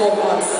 for us.